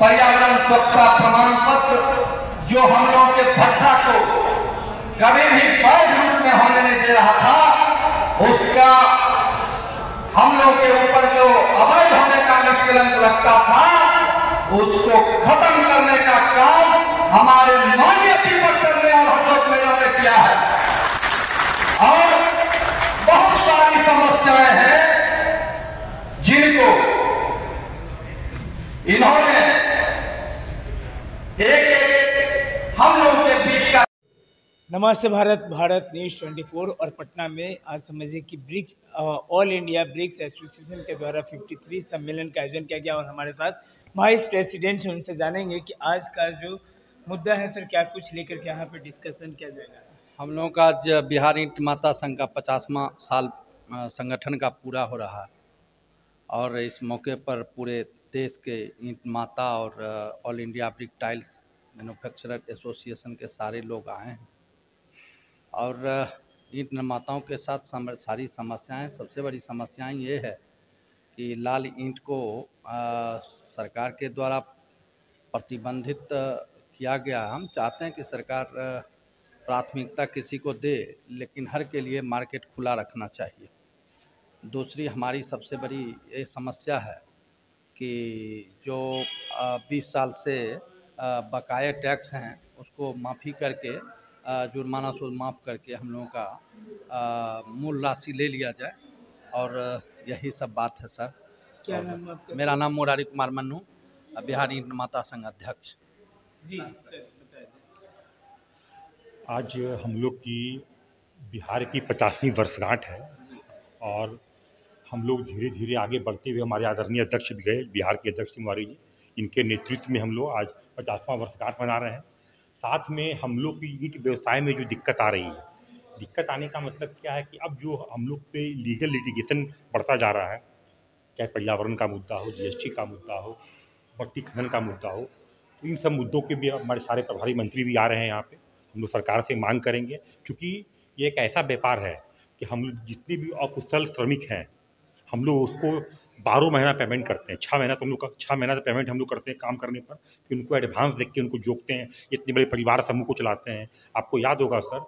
स्वच्छता प्रमाण पत्र जो हम लोगों के भट्टा को कभी भी वैध रूप में होने नहीं दे रहा था, उसका हम लोग के ऊपर जो अवैध होने का निष्कलंक लगता था, उसको खत्म करने का काम हमारे माननीय दीपक ने और हम लोग मेरों ने किया है। और बहुत सारी समस्याएँ हैं जिनको इन्होंने हम लोगों के बीच का नमस्ते भारत भारत न्यूज़ 24 और पटना में आज समझिए कि bricks all India bricks association के द्वारा 53 सम्मेलन का आयोजन किया गया और हमारे साथ वाइस प्रेसिडेंट हैं, उनसे जानेंगे कि आज का जो मुद्दा है सर, क्या कुछ लेकर के यहाँ पे डिस्कशन किया जाएगा? हम लोगों का आज बिहार ईंट माता संघ का पचासवा साल संगठन का पूरा हो रहा और इस मौके पर पूरे देश के ईंट माता और all India brick tiles manufacturer association के सारे लोग आए हैं। और ईंट निर्माताओं के साथ सारी समस्याएँ सबसे बड़ी समस्याएँ ये है कि लाल ईंट को अ, सरकार के द्वारा प्रतिबंधित किया गया। हम चाहते हैं कि सरकार प्राथमिकता किसी को दे लेकिन हर के लिए मार्केट खुला रखना चाहिए। दूसरी हमारी सबसे बड़ी ये समस्या है कि जो बीस साल से बकाये टैक्स हैं उसको माफ़ी करके जुर्माना शुल्क माफ़ करके हम लोगों का मूल राशि ले लिया जाए। और यही सब बात है सर। क्या नाम आपका? मेरा नाम मुरारी कुमार मन्नू बिहार ईंट माता संघ अध्यक्ष। जी सर आज हम लोग की बिहार की पचासवीं वर्षगांठ है। और हम लोग धीरे धीरे आगे बढ़ते हुए हमारे आदरणीय अध्यक्ष भी गए, बिहार के अध्यक्ष तिवारी जी, इनके नेतृत्व में हम लोग आज पचासवां वर्षगांठ मना रहे हैं। साथ में हम लोग की ईट व्यवसाय में जो दिक्कत आ रही है, दिक्कत आने का मतलब क्या है कि अब जो हम लोग पे लीगल लिटिगेशन बढ़ता जा रहा है, चाहे पर्यावरण का मुद्दा हो, जीएसटी का मुद्दा हो मट्टी खनन का मुद्दा हो तो इन सब मुद्दों के भी हमारे सारे प्रभारी मंत्री भी आ रहे हैं यहाँ पे। हम लोग सरकार से मांग करेंगे क्योंकि ये एक ऐसा व्यापार है कि हम जितने भी अकुशल श्रमिक हैं हम लोग उसको बारह महीना पेमेंट करते हैं। छः महीना तो हम लोग का छः महीना तो पेमेंट हम लोग करते हैं काम करने पर फिर उनको एडवांस देख के उनको जोकते हैं इतने बड़े परिवार समूह को चलाते हैं। आपको याद होगा सर,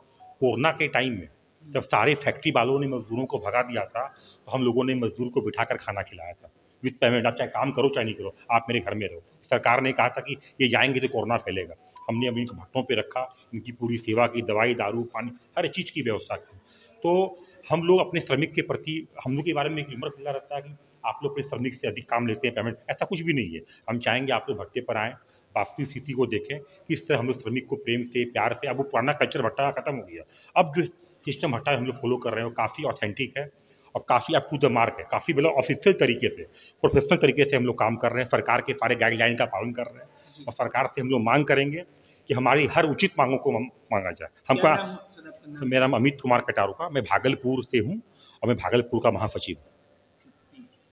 कोरोना के टाइम में जब सारे फैक्ट्री वालों ने मजदूरों को भगा दिया था तो हम लोगों ने मजदूर को बिठा कर खाना खिलाया था। विथ पेमेंट आप चाहे काम करो चाहे नहीं करो, आप मेरे घर में रहो। सरकार ने कहा था कि ये जाएँगे तो कोरोना फैलेगा। हमने अब इनको भट्टों पर रखा, इनकी पूरी सेवा की, दवाई, दारू, पानी, हर चीज़ की व्यवस्था की। तो हम लोग अपने श्रमिक के प्रति हम लोग के बारे में एक विमर्श मिला रहता है कि आप लोग अपने श्रमिक से अधिक काम लेते हैं पेमेंट। ऐसा कुछ भी नहीं है। हम चाहेंगे आप लोग भट्टे पर आएँ वास्तविक स्थिति को देखें किस तरह हम लोग श्रमिक को प्रेम से प्यार से अब वो पुराना कल्चर भट्टा खत्म हो गया। अब जो सिस्टम भट्टा हम लोग फॉलो कर रहे हैं वो काफ़ी ऑथेंटिक है और काफ़ी अप टू द मार्क है। काफ़ी मतलब ऑफिशियल तरीके से प्रोफेशनल तरीके से हम लोग काम कर रहे हैं। सरकार के सारे गाइडलाइन का पालन कर रहे हैं और सरकार से हम लोग मांग करेंगे कि हमारी हर उचित मांगों को मांगा जाए। हमको मेरा नाम अमित कुमार कटारू का मैं भागलपुर से हूँ और मैं भागलपुर का महासचिव हूँ।